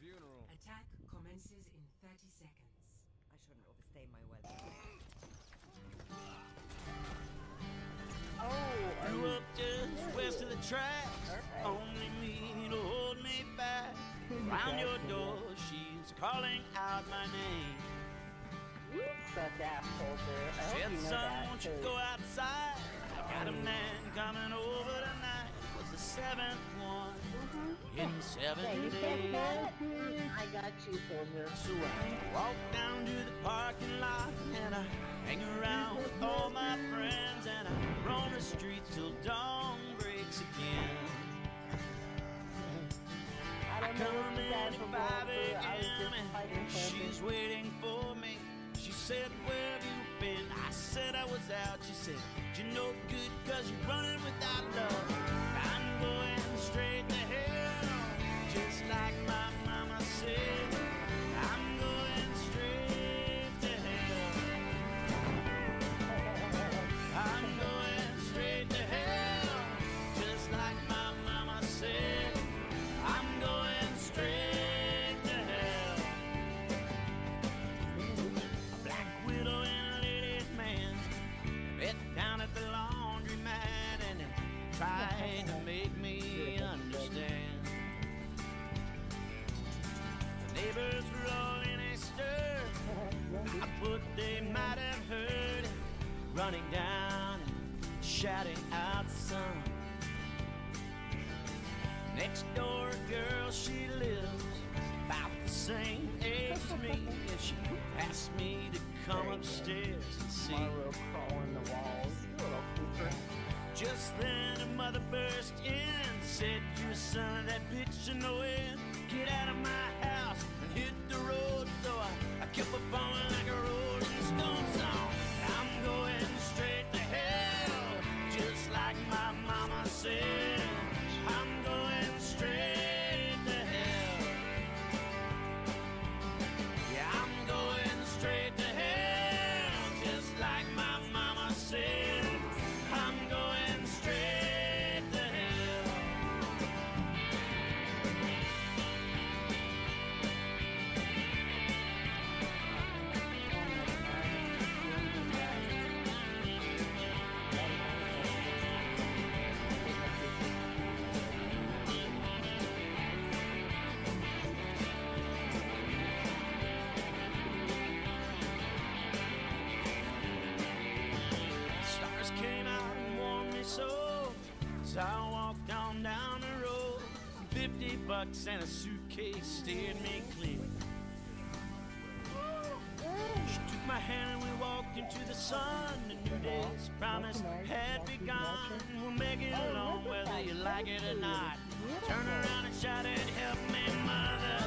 your funeral. Attack commences in 30 seconds. I shouldn't overstay my welcome. Oh, Grew up just west of the tracks. Only me to hold me back. Round your door, she's calling out my name. such asshole, dude. I hope Said, you know son, won't you 'cause- go outside? I got a man coming over tonight. It was the seventh one mm-hmm. in seven Hey, days. it? Mm, I got you, soldier. So I walk down to the parking lot and I hang around with all my friends and I roam the streets till dawn breaks again. I don't know Come what you guys in at 5 going through. I was a.m. and she's waiting for me. She said, Where have you been? I said I was out. She said, You're no good cause you're running without Next door, girl, she lives about the same age as me, and she asked me to come upstairs and see. Mario crawling the walls. You little creeper. Just then her mother burst in, said, "You a son of that bitch it. Get out of my house and hit the road." As I walked on down the road. Fifty bucks and a suitcase steered me clear. She took my hand and we walked into the sun. The new day's promise had begun. We'll make it alone whether you like it or not. Turn around and shout it, help me, mother.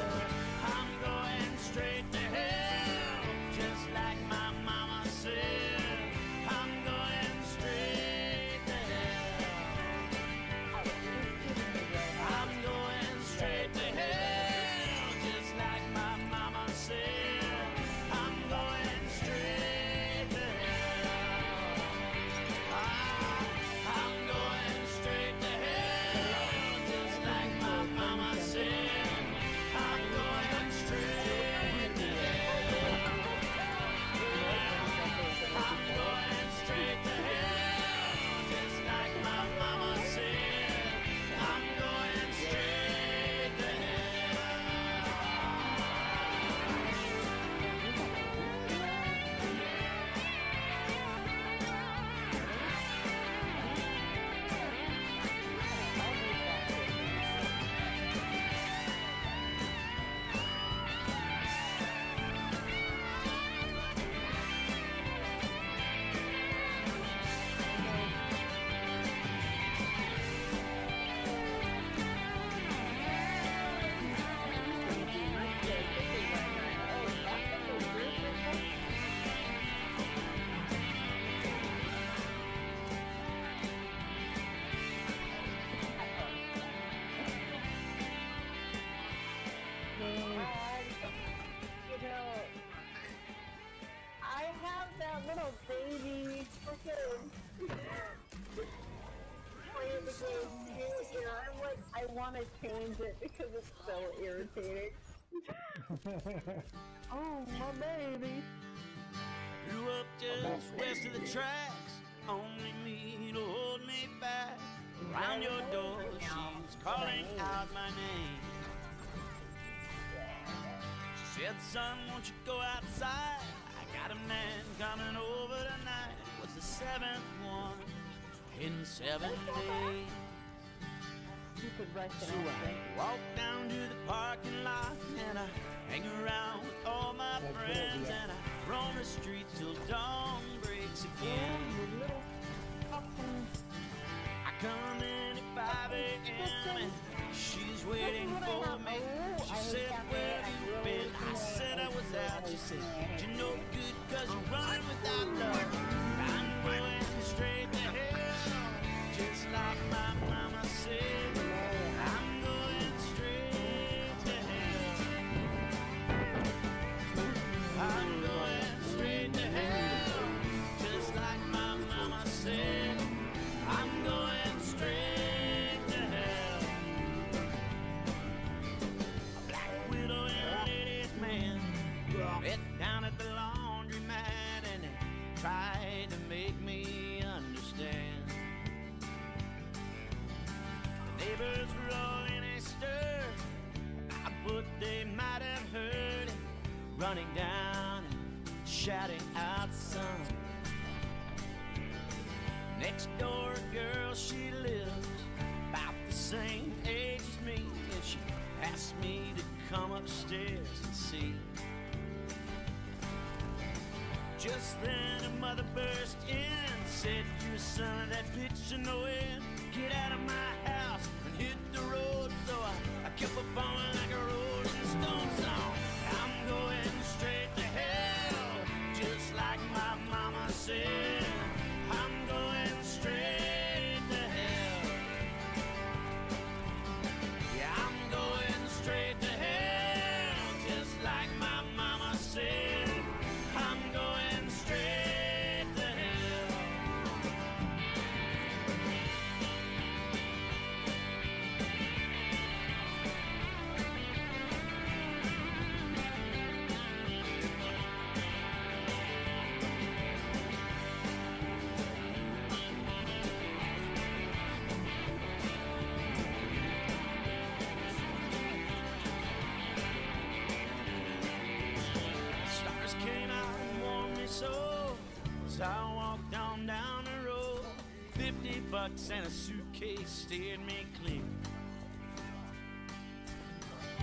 Playing the game too, and I'm like, I want to change it because it's so irritating. oh, my baby. Grew up just west of the tracks, only me to hold me back. Around your door, she's calling out my name. She said, son, won't you go outside? I got a man coming over tonight. It was the seventh one in seven days. Stupid Russian So I walk down to the parking lot and I hang around with all my friends and I roam the streets till dawn breaks again. You fucking... I come in at 5 a.m. and she's waiting for me. She said, Where have you been? I said I was out. She said, You no good cause you're running without love. I'm going straight upstairs see. Just then a mother burst in, said, "You son of that bitch wind, get out of my house as I walked on down the road. Fifty bucks and a suitcase steered me clear.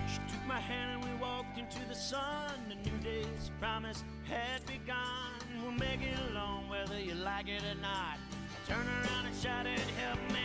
She took my hand and we walked into the sun. The new day's promise had begun. We'll make it along whether you like it or not. I turned around and shouted, Help me,